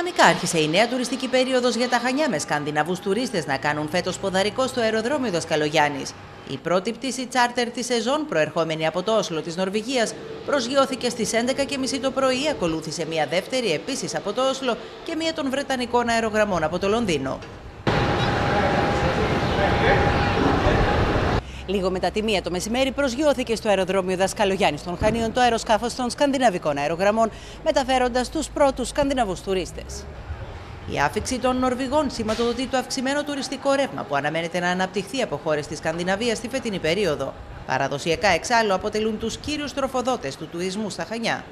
Δυναμικά άρχισε η νέα τουριστική περίοδος για τα Χανιά με σκανδιναβούς τουρίστες να κάνουν φέτος ποδαρικό στο αεροδρόμιο Δασκαλογιάννης. Η πρώτη πτήση τσάρτερ της σεζόν, προερχόμενη από το Όσλο της Νορβηγίας, προσγειώθηκε στις 11.30 το πρωί, ακολούθησε μια δεύτερη επίσης από το Όσλο και μια των Βρετανικών αερογραμμών από το Λονδίνο. Λίγο μετά τη μία το μεσημέρι προσγειώθηκε στο αεροδρόμιο Δασκαλογιάννης των Χανίων το αεροσκάφος των σκανδιναβικών αερογραμμών, μεταφέροντας τους πρώτους σκανδιναβούς τουρίστες. Η άφηξη των Νορβηγών σηματοδοτεί το αυξημένο τουριστικό ρεύμα που αναμένεται να αναπτυχθεί από χώρες της Σκανδιναβίας στη φετινή περίοδο. Παραδοσιακά εξάλλου αποτελούν τους κύριους τροφοδότες του τουρισμού στα Χανιά.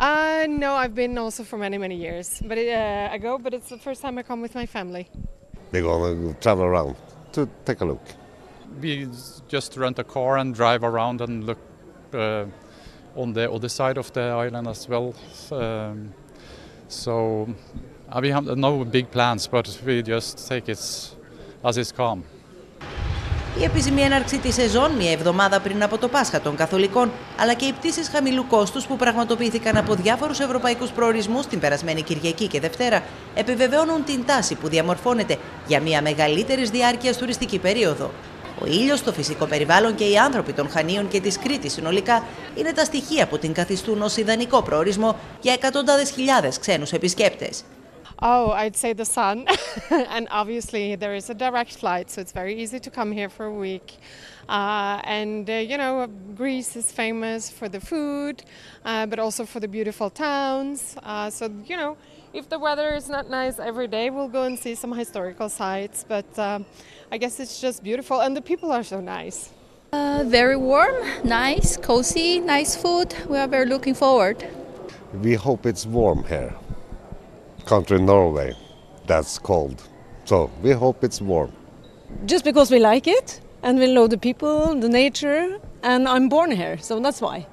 Uh, no, I've been also for many, many years but it, uh, ago, but it's the first time I come with my family. We're going to travel around to take a look. We just rent a car and drive around and look uh, on the other side of the island as well. Um, so uh, we have no big plans, but we just take it as it's calm. Η επίσημη έναρξη της σεζόν μια εβδομάδα πριν από το Πάσχα των Καθολικών, αλλά και οι πτήσεις χαμηλού κόστους που πραγματοποιήθηκαν από διάφορους ευρωπαϊκούς προορισμούς την περασμένη Κυριακή και Δευτέρα, επιβεβαιώνουν την τάση που διαμορφώνεται για μια μεγαλύτερης διάρκειας τουριστική περίοδο. Ο ήλιος, το φυσικό περιβάλλον και οι άνθρωποι των Χανίων και της Κρήτης συνολικά είναι τα στοιχεία που την καθιστούν ως ιδανικό προορισμό για εκατοντάδες χιλιάδες ξένους επισκέπτες. Oh, I'd say the sun. and obviously, there is a direct flight, so it's very easy to come here for a week. Uh, and, uh, you know, Greece is famous for the food, uh, but also for the beautiful towns. Uh, so, you know, if the weather is not nice every day, we'll go and see some historical sites. But um, I guess it's just beautiful, and the people are so nice. Uh, very warm, nice, cozy, nice food. We are very looking forward. We hope it's warm here. Country Norway, that's cold. So we hope it's warm. just because we like it and we know the people, the nature, and I'm born here, so that's why.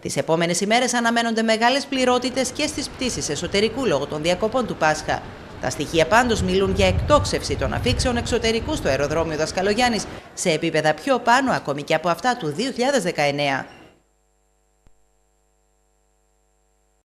Τις επόμενες ημέρες αναμένονται μεγάλες πληρότητες και στις πτήσεις εσωτερικού λόγω των διακοπών του Πάσχα. Τα στοιχεία πάντως μιλούν για εκτόξευση των αφήξεων εξωτερικού στο αεροδρόμιο Δασκαλογιάννης σε επίπεδα πιο πάνω ακόμη και από αυτά του 2019.